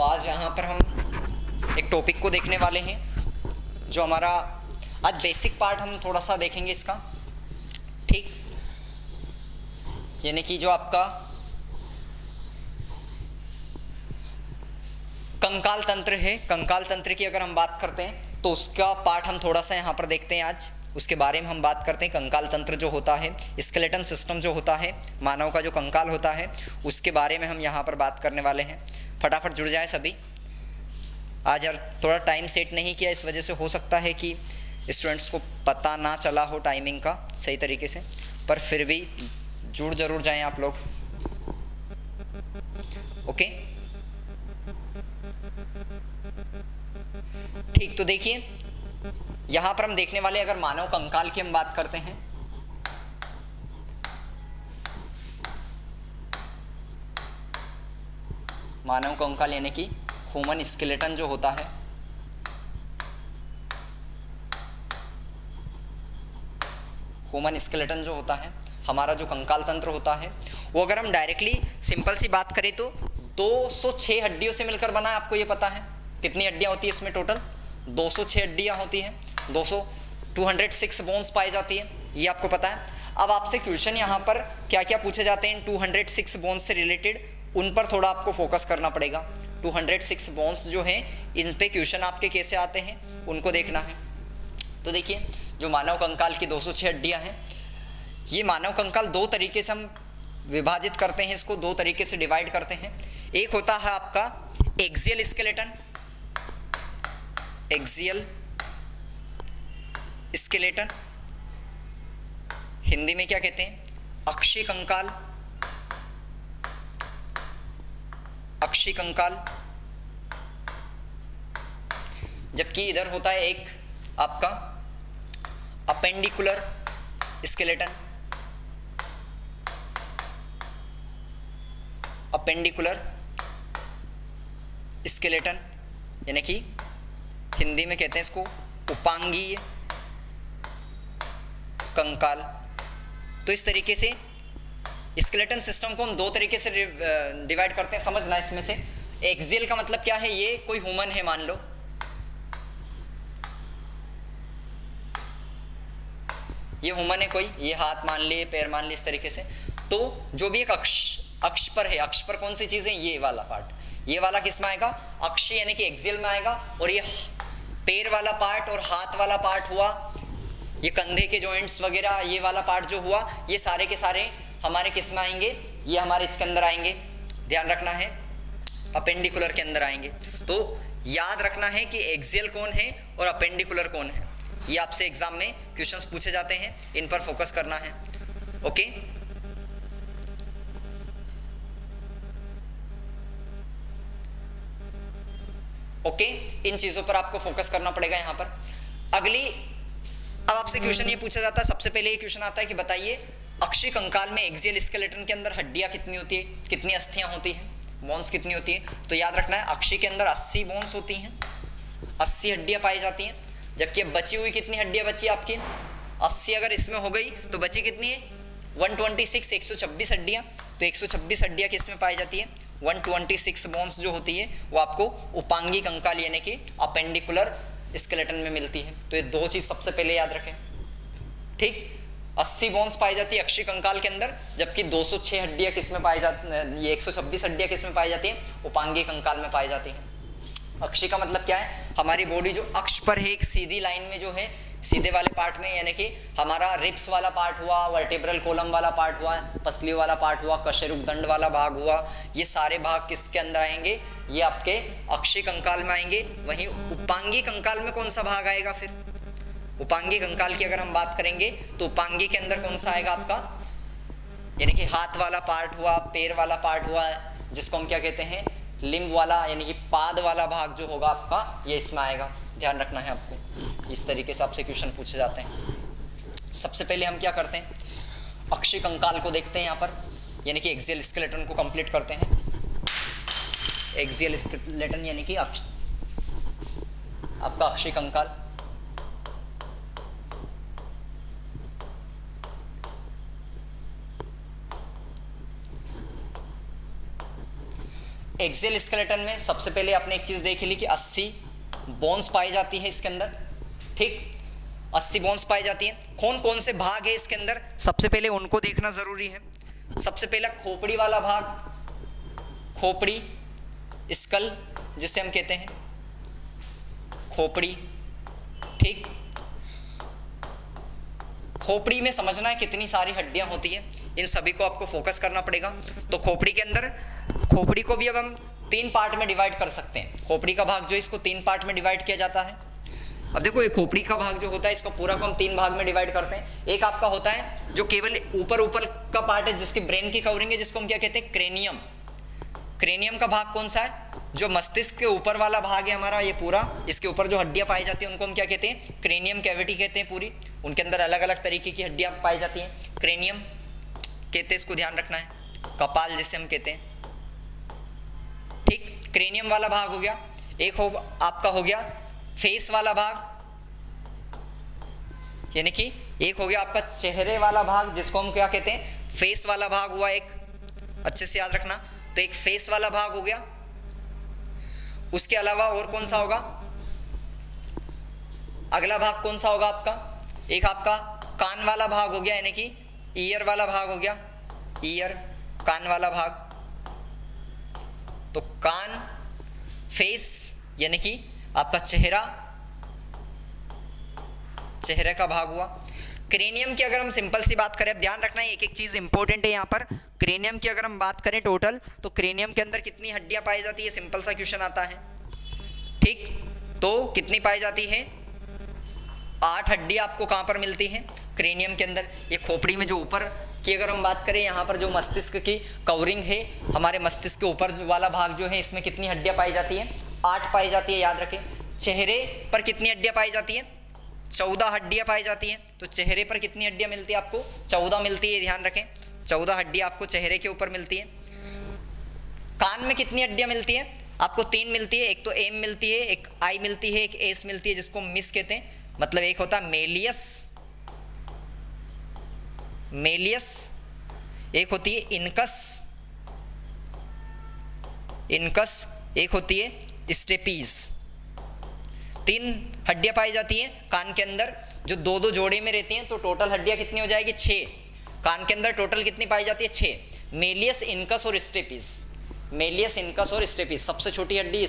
तो आज यहाँ पर हम एक टॉपिक को देखने वाले हैं, जो हमारा आज बेसिक पार्ट हम थोड़ा सा देखेंगे इसका। ठीक? यानी कि जो आपका कंकाल तंत्र है, कंकाल तंत्र की अगर हम बात करते हैं तो उसका पार्ट हम थोड़ा सा यहाँ पर देखते हैं आज। उसके बारे में हम बात करते हैं, कंकाल तंत्र जो होता है स्केलेटन सिस्टम जो होता है, मानव का जो कंकाल होता है, उसके बारे में हम यहाँ पर बात करने वाले हैं। फटाफट जुड़ जाए सभी। आज यार थोड़ा टाइम सेट नहीं किया, इस वजह से हो सकता है कि स्टूडेंट्स को पता ना चला हो टाइमिंग का सही तरीके से, पर फिर भी जुड़ ज़रूर जाएँ आप लोग। ओके ठीक तो देखिए, यहाँ पर हम देखने वाले अगर मानव कंकाल की हम बात करते हैं मानव कंकाल यानी कि ह्यूमन स्केलेटन जो होता है। ह्यूमन स्केलेटन जो होता है, हमारा जो कंकाल तंत्र होता है, वो अगर हम डायरेक्टली सिंपल सी बात करें तो 206 हड्डियों से मिलकर बना है, आपको ये पता है। कितनी हड्डियाँ होती है इसमें टोटल 206 हड्डियाँ होती हैं। 200 206 बोन्स पाई जाती है, ये आपको पता है। अब आपसे क्वेश्चन यहाँ पर क्या क्या पूछे जाते हैं 206 बोन्स से रिलेटेड उन पर थोड़ा आपको फोकस करना पड़ेगा। 206 बोन्स जो हैं, इन पे क्वेश्चन आपके कैसे आते हैं, उनको देखना है। तो देखिए, जो मानव कंकाल की 206 हड्डियाँ हैं, ये मानव कंकाल दो तरीके से हम विभाजित करते हैं, इसको दो तरीके से डिवाइड करते हैं। एक होता है आपका axial skeleton axial skeleton Hindi में क्या कहते हैं? अक्षी कंकाल। अक्षी कंकाल। जबकि इधर होता है एक आपका अपेंडिकुलर स्केलेटन। अपेंडिकुलर स्केलेटन, यानी कि हिंदी में कहते हैं इसको उपांगीय कंकाल। तो इस तरीके से स्केलेटन सिस्टम को हम दो तरीके से डिवाइड करते हैं, समझना इसमें से। एक्सियल का मतलब क्या है ये? कोई ह्यूमन है, मान लो। ये ह्यूमन है कोई, ये हाथ मान लिए, पैर मान लिए, इस तरीके से। तो जो भी एक अक्ष अक्ष पर है, अक्ष पर कौन सी चीज़ है? ये वाला पार्ट ये वाला किसमें आएगा? अक्ष यानी कि एक्सियल में आएगा, और ये पैर वाला पार्ट और हाथ वाला पार्ट हुआ। ये कंधे के जॉइंट्स वगैरह, ये वाला पार्ट जो हुआ, ये सारे के सारे हमारे किसमें आएँगे? ये हमारे इसके अंदर आएँगे। ध्यान रखना है अपेंडिकुलर के अंदर आएँगे। तो याद रखना है कि एक्सियल कौन है और अपेंडिकुलर कौन है। ये आपसे एग्ज़ाम में क्वेश्चंस पूछे जाते हैं, इन पर फोकस करना है। ओके ओके इन चीज़ों पर आपको फोकस करना पड़ेगा यहाँ पर। अगली, अब आपसे क्वेश्चन ये पूछा जाता है। सबसे पहले ये क्वेश्चन आता है कि बताइए अक्षय कंकाल में एक्सियल स्केलेटन के अंदर हड्डियाँ कितनी होती है? कितनी अस्थियाँ होती हैं? बोन्स कितनी होती है? तो याद रखना है, अक्षय के अंदर 80 बोन्स होती हैं। 80 हड्डियाँ पाई जाती हैं। जबकि अब बची हुई कितनी हड्डियाँ? बची आपकी? 80 अगर इसमें हो गई तो बची कितनी है? 126 126 हड्डियाँ। तो 126 हड्डियाँ किसमें पाई जाती है? 126 बोन्स जो होती है, वो आपको उपांगी कंकाल यानी कि अपेंडिकुलर स्केलेटन में मिलती है। तो ये दो चीज़ सबसे पहले याद रखें। ठीक? 80 बोन्स पाई जाती है अक्षी कंकाल के अंदर, जबकि 206 हड्डियाँ किसमें पाई जाती, ये 126 हड्डियाँ किसमें पाई जाती हैं? उपांगी कंकाल में पाई जाती हैं। अक्षी का मतलब क्या है? हमारी बॉडी जो अक्ष पर है, एक सीधी लाइन में जो है, सीधे वाले पार्ट में, यानी कि हमारा रिप्स वाला पार्ट हुआ वर्टिब्रल कोलम वाला पार्ट हुआ पसली वाला पार्ट हुआ, कशेरुक दंड वाला भाग हुआ, ये सारे भाग किसके अंदर आएँगे? ये आपके अक्षय कंकाल में आएँगे। वहीं उपांगी कंकाल में कौन सा भाग आएगा फिर? उपांगी कंकाल की अगर हम बात करेंगे तो उपांगी के अंदर कौन सा आएगा आपका? यानी कि हाथ वाला पार्ट हुआ, पैर वाला पार्ट हुआ, जिसको हम क्या कहते हैं? लिम्ब वाला, यानी कि पाद वाला भाग जो होगा आपका, ये इसमें आएगा। ध्यान रखना है आपको। इस तरीके से आपसे क्वेश्चन पूछे जाते हैं। सबसे पहले हम क्या करते हैं? अक्षय कंकाल को देखते हैं यहाँ पर। यानी कि एक्सियल स्केलेटन को कंप्लीट करते हैं। एक्सियल स्केलेटन यानी कि अक्ष आपका अक्षय कंकाल। एक्सेल स्केलेटन में सबसे पहले आपने एक चीज़ देख ली कि 80 बोन्स पाई जाती है इसके अंदर। ठीक? 80 बोन्स पाई जाती हैं। कौन कौन से भाग है इसके अंदर? सबसे पहले उनको देखना ज़रूरी है। सबसे पहला खोपड़ी वाला भाग। खोपड़ी स्कल जिसे हम कहते हैं। खोपड़ी। ठीक? खोपड़ी में समझना है कितनी सारी हड्डियाँ होती है। इन सभी को आपको फोकस करना पड़ेगा। तो खोपड़ी के अंदर खोपड़ी को भी अब हम तीन पार्ट में डिवाइड कर सकते हैं। खोपड़ी का भाग जो इसको तीन पार्ट में डिवाइड किया जाता है। अब देखो, ये खोपड़ी का भाग जो होता है, इसको पूरा को हम तीन भाग में डिवाइड करते हैं। एक आपका होता है, जो केवल ऊपर ऊपर का पार्ट है, जिसकी ब्रेन की कवरिंग है, जिसको हम क्या कहते हैं? क्रेनियम क्रेनियम का भाग कौन सा है? जो मस्तिष्क के ऊपर वाला भाग है हमारा, ये पूरा। इसके ऊपर जो हड्डियाँ पाई जाती हैं, उनको हम क्या कहते हैं? क्रेनियम कैविटी कहते हैं पूरी। उनके अंदर अलग अलग तरीके की हड्डियाँ पाई जाती हैं। क्रेनियम कहते हैं, इसको ध्यान रखना है। कपाल जिसे हम कहते हैं। क्रेनियम वाला भाग हो गया, एक हो आपका हो गया, फेस वाला भाग, यानी कि एक हो गया आपका चेहरे वाला भाग, जिसको हम क्या कहते हैं, फेस वाला भाग हुआ एक, अच्छे से याद रखना तो एक फेस वाला भाग हो गया, उसके अलावा और कौन सा होगा, अगला भाग कौन सा होगा आपका, एक आपका कान वाला भाग हो गया, यानी कि ईयर वाला भाग हो गया, ईयर, कान वाला भाग तो कान फेस यानी कि आपका चेहरा, चेहरे का भाग हुआ। क्रेनियम की अगर हम सिंपल सी बात करें, अब ध्यान रखना है एक एक चीज़ इंपॉर्टेंट है यहाँ पर। क्रेनियम की अगर हम बात करें टोटल तो क्रेनियम के अंदर कितनी हड्डियाँ पाई जाती है सिंपल सा क्वेश्चन आता है। ठीक? तो कितनी पाई जाती है? आठ हड्डियाँ आपको कहाँ पर मिलती हैं? क्रेनियम के अंदर। ये खोपड़ी में जो ऊपर की अगर हम बात करें यहाँ पर जो मस्तिष्क की कवरिंग है, हमारे मस्तिष्क के ऊपर वाला भाग जो है, इसमें कितनी हड्डियाँ पाई जाती हैं? आठ पाई जाती है, याद रखें। चेहरे पर कितनी हड्डियाँ पाई जाती हैं? चौदह हड्डियाँ पाई जाती हैं। तो चेहरे पर कितनी हड्डियाँ मिलती है आपको? चौदह मिलती है, ध्यान रखें। चौदह हड्डियाँ आपको चेहरे के ऊपर मिलती है। कान में कितनी हड्डियाँ मिलती हैं? आपको तीन मिलती है, एक तो एम मिलती है, एक आई मिलती है, एक एस मिलती है, जिसको मिस कहते हैं। मतलब एक होता है मेलियस। मेलियस, एक होती है इनकस इनकस, एक होती है स्टेपीज तीन हड्डियाँ पाई जाती हैं कान के अंदर, जो दो दो जोड़े में रहती हैं तो टोटल हड्डियाँ कितनी हो जाएगी? छः कान के अंदर टोटल कितनी पाई जाती है? छः मेलियस, इनकस और स्टेपीज मेलियस, इनकस और स्टेपीज सबसे छोटी हड्डी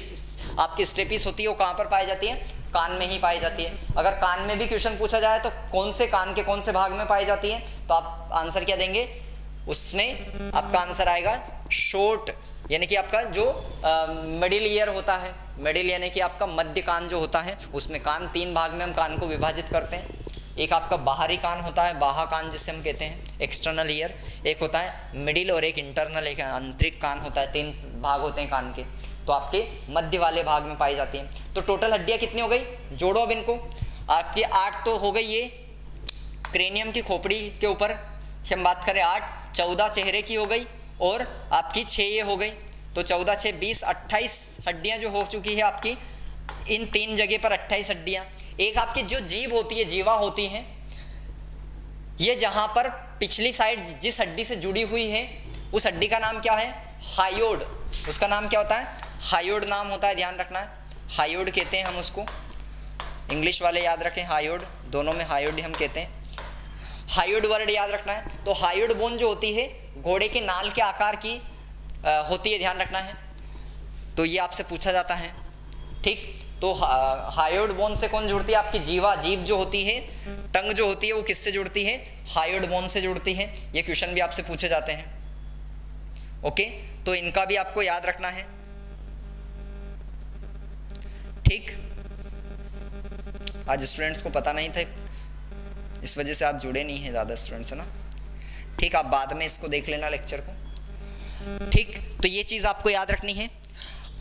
आपकी स्टेपिस होती है, वो कहाँ पर पाई जाती है? कान में ही पाई जाती है। अगर कान में भी क्वेश्चन पूछा जाए तो कौन से कान के कौन से भाग में पाई जाती है? तो आप आंसर क्या देंगे? उसमें आपका आंसर आएगा शोर्ट यानी कि आपका जो मिडिल ईयर होता है। मिडिल यानी कि आपका मध्य कान जो होता है, उसमें कान तीन भाग में हम कान को विभाजित करते हैं। एक आपका बाहरी कान होता है बाहा कान जिसे हम कहते हैं एक्सटर्नल ईयर एक होता है मिडिल और एक इंटरनल एक आंतरिक कान होता है, तीन भाग होते हैं कान के। तो आपके मध्य वाले भाग में पाई जाती हैं। तो टोटल हड्डियाँ कितनी हो गई? जोड़ो अब इनको। आपकी आठ तो हो गई ये क्रेनियम की खोपड़ी के ऊपर। हम बात करें आठ, चौदह चेहरे की हो गई और आपकी छः ये हो गई। तो चौदह छः बीस, अट्ठाईस हड्डियाँ जो हो चुकी है आपकी, इन तीन जगह पर अट्ठाईस हड्डियाँ। एक आपकी जो जीव होती है, जीवा होती है, ये जहाँ पर पिछली साइड जिस हड्डी से जुड़ी हुई है, उस हड्डी का नाम क्या है? हायोड। उसका नाम क्या होता है? हायोड नाम होता है ध्यान रखना है। हायोड कहते हैं हम उसको। इंग्लिश वाले याद रखें हायोड। दोनों में हायोड हम कहते हैं। हायोड वर्ड याद रखना है। तो हायोड बोन जो होती है घोड़े के नाल के आकार की आ, होती है ध्यान रखना है। तो ये आपसे पूछा जाता है। ठीक? तो हा, हायोड बोन से कौन जुड़ती है? आपकी जीवा जीव जो होती है टंग जो होती है वो किससे जुड़ती है? हायोड बोन से जुड़ती है। ये क्वेश्चन भी आपसे पूछे जाते हैं। ओके? तो इनका भी आपको याद रखना है। ठीक। आज स्टूडेंट्स को पता नहीं था। इस वजह से आप जुड़े नहीं हैं ज़्यादा स्टूडेंट्स है ना? ठीक, आप बाद में इसको देख लेना लेक्चर को। ठीक तो ये चीज़ आपको याद रखनी है।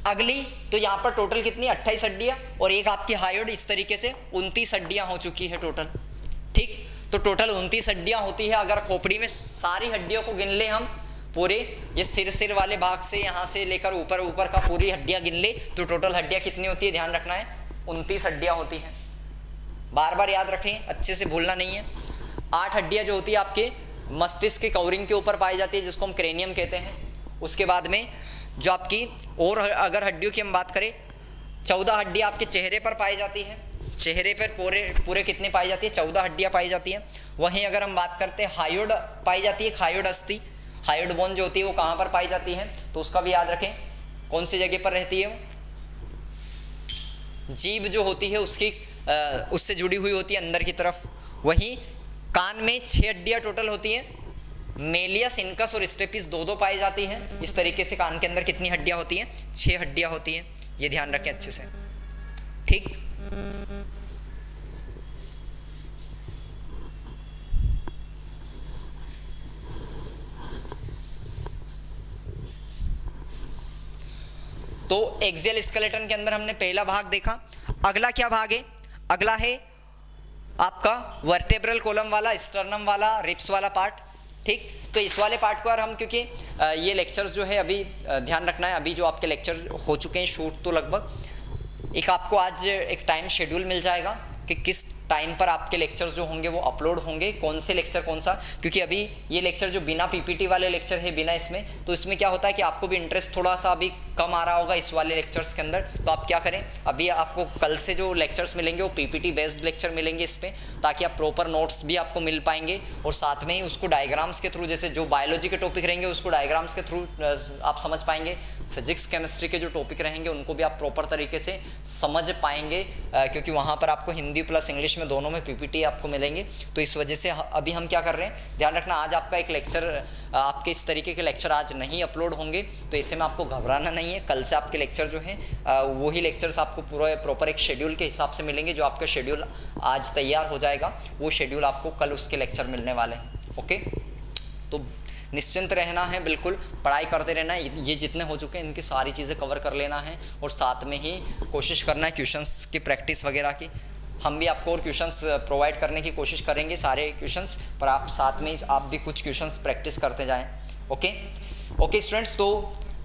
अगली तो यहाँ पर टोटल कितनी? अट्ठाईस हड्डियाँ और एक आपकी हाइड इस तरीके से उनतीस हड्डियाँ हो चुकी है टोटल ठीक तो टोटल उनतीस हड्डियाँ होती है। अगर खोपड़ी में सारी हड्डियों को गिन ले हम पूरे ये सिर सिर वाले भाग से यहाँ से लेकर ऊपर ऊपर का पूरी हड्डियाँ गिन ले तो टोटल हड्डियाँ कितनी होती है, ध्यान रखना है, उनतीस हड्डियाँ होती हैं। बार बार याद रखें, अच्छे से भूलना नहीं है। आठ हड्डियाँ जो होती है आपके, मस्तिष्क के कवरिंग के ऊपर पाई जाती है, जिसको हम क्रेनियम कहते हैं। उसके बाद में जो आपकी और अगर हड्डियों की हम बात करें, चौदह हड्डियाँ आपके चेहरे पर पाई जाती है। चेहरे पर पूरे पूरे कितने पाई जाती है? चौदह हड्डियाँ पाई जाती हैं। वहीं अगर हम बात करते हैं हायोड पाई जाती है हायोड अस्थि। हायोड बोन जो होती है वो कहाँ पर पाई जाती है? तो उसका भी याद रखें कौन सी जगह पर रहती है जीभ जो होती है उसकी आ, उससे जुड़ी हुई होती है अंदर की तरफ़। वहीं कान में छह हड्डियाँ टोटल होती हैं। मेलियस इनकस और स्टेपिस दो दो पाई जाती हैं। इस तरीके से कान के अंदर कितनी हड्डियाँ होती हैं? छह हड्डियाँ होती हैं। ये ध्यान रखें अच्छे से। ठीक तो एक्सियल स्केलेटन के अंदर हमने पहला भाग देखा। अगला क्या भाग है? अगला है आपका वर्टेब्रल कोलम वाला स्टर्नम वाला रिप्स वाला पार्ट ठीक? तो इस वाले पार्ट को और हम, क्योंकि ये लेक्चर्स जो है अभी ध्यान रखना है, अभी जो आपके लेक्चर हो चुके हैं शूट तो लगभग, एक आपको आज एक टाइम शेड्यूल मिल जाएगा। कि किस टाइम पर आपके लेक्चर्स जो होंगे वो अपलोड होंगे, कौन से लेक्चर कौन सा? क्योंकि अभी ये लेक्चर जो बिना पीपीटी वाले लेक्चर है, बिना इसमें तो इसमें क्या होता है कि आपको भी इंटरेस्ट थोड़ा सा अभी कम आ रहा होगा इस वाले लेक्चर्स के अंदर। तो आप क्या करें, अभी आपको कल से जो लेक्चर्स मिलेंगे, वो पीपीटी बेस्ड लेक्चर मिलेंगे इस पर ताकि आप प्रॉपर नोट्स भी आपको मिल पाएँगे। और साथ में ही उसको डायग्राम्स के थ्रू जैसे जो बायोलॉजी के टॉपिक रहेंगे, उसको डायग्राम्स के थ्रू आप समझ पाएँगे। फिजिक्स, केमिस्ट्री के जो टॉपिक रहेंगे, उनको भी आप प्रॉपर तरीके से समझ पाएँगे क्योंकि वहाँ पर आपको हिंदी प्लस इंग्लिश में दोनों में पीपीटी आपको मिलेंगे। तो इस वजह से अभी हम क्या कर रहे हैं, ध्यान रखना, आज आपका एक लेक्चर आपके इस तरीके के लेक्चर आज नहीं अपलोड होंगे तो ऐसे में आपको घबराना नहीं है। कल से आपके लेक्चर जो हैं वही लेक्चर्स आपको पूरा प्रॉपर एक शेड्यूल के हिसाब से मिलेंगे, जो आपका शेड्यूल आज तैयार हो जाएगा। वो शेड्यूल आपको कल उसके लेक्चर मिलने वाले हैं ओके तो निश्चिंत रहना है, बिल्कुल। पढ़ाई करते रहना है, ये जितने हो चुके हैं, इनकी सारी चीज़ें कवर कर लेना है और साथ में ही कोशिश करना है क्वेश्चंस की प्रैक्टिस वगैरह की। हम भी आपको और क्वेश्चंस प्रोवाइड करने की कोशिश करेंगे, सारे क्वेश्चंस पर आप साथ में आप भी कुछ क्वेश्चंस प्रैक्टिस करते जाएँ। ओके ओके स्टूडेंट्स तो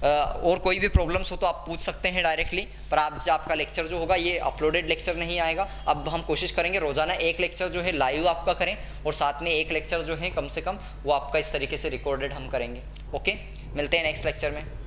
और कोई भी प्रॉब्लम्स हो तो आप पूछ सकते हैं डायरेक्टली पर आप जो आपका लेक्चर जो होगा, ये अपलोडेड लेक्चर नहीं आएगा। अब हम कोशिश करेंगे, रोज़ाना एक लेक्चर जो है लाइव आपका करें, और साथ में एक लेक्चर जो है कम से कम वो आपका इस तरीके से रिकॉर्डेड हम करेंगे। ओके मिलते हैं नेक्स्ट लेक्चर में।